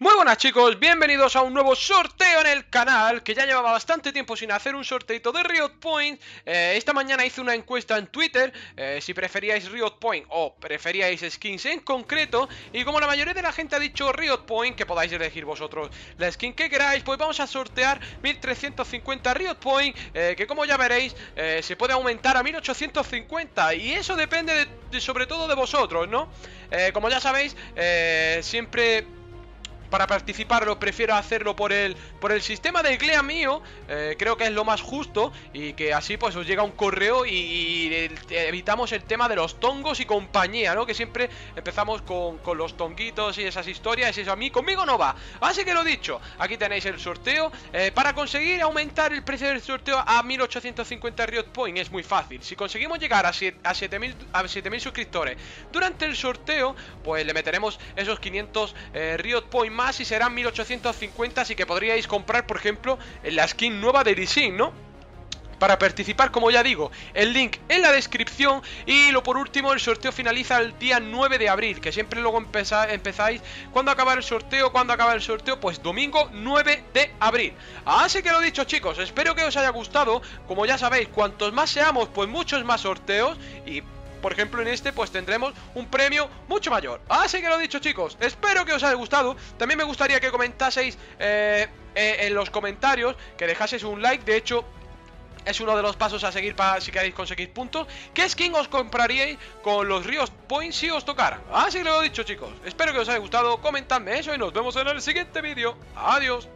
Muy buenas chicos, bienvenidos a un nuevo sorteo en el canal Que ya llevaba bastante tiempo sin hacer un sorteito de Riot Point eh, Esta mañana hice una encuesta en Twitter eh, Si preferíais Riot Point o preferíais skins en concreto Y como la mayoría de la gente ha dicho Riot Point Que podáis elegir vosotros la skin que queráis Pues vamos a sortear 1350 Riot Point eh, Que como ya veréis se puede aumentar a 1850 Y eso depende sobre todo de vosotros, ¿no? como ya sabéis, siempre para participarlo prefiero hacerlo por el, por el sistema de Glea mío eh, Creo que es lo más justo Y que así pues os llega un correo y, evitamos el tema de los tongos y compañía, ¿no? Que siempre empezamos con, los tonguitos y esas historias Y eso a mí, conmigo no va. Así que lo dicho, aquí tenéis el sorteo. Eh, Para conseguir aumentar el precio del sorteo a 1850 Riot Point es muy fácil. Si conseguimos llegar a 7000 a 7000 suscriptores durante el sorteo Pues le meteremos esos 500 eh, Riot Point más y serán 1850 Así que podríais comprar, por ejemplo, la skin nueva de Lee ¿no? Para participar, como ya digo, el link en la descripción Y lo por último, el sorteo finaliza el día 9 de abril Que siempre luego empezáis ¿Cuándo acaba el sorteo? ¿Cuándo acaba el sorteo? Pues domingo 9 de abril Así que lo dicho chicos, espero que os haya gustado Como ya sabéis, cuantos más seamos, pues muchos más sorteos Y por ejemplo en este pues tendremos un premio mucho mayor. Así que lo dicho chicos, espero que os haya gustado. También me gustaría que comentaseis eh, eh, en los comentarios Que dejaseis un like, de hecho es uno de los pasos a seguir para si queréis conseguir puntos. ¿Qué skin os compraríais con los Rios Points si os tocaran? Así que lo dicho chicos. Espero que os haya gustado, comentadme eso y nos vemos en el siguiente vídeo. Adiós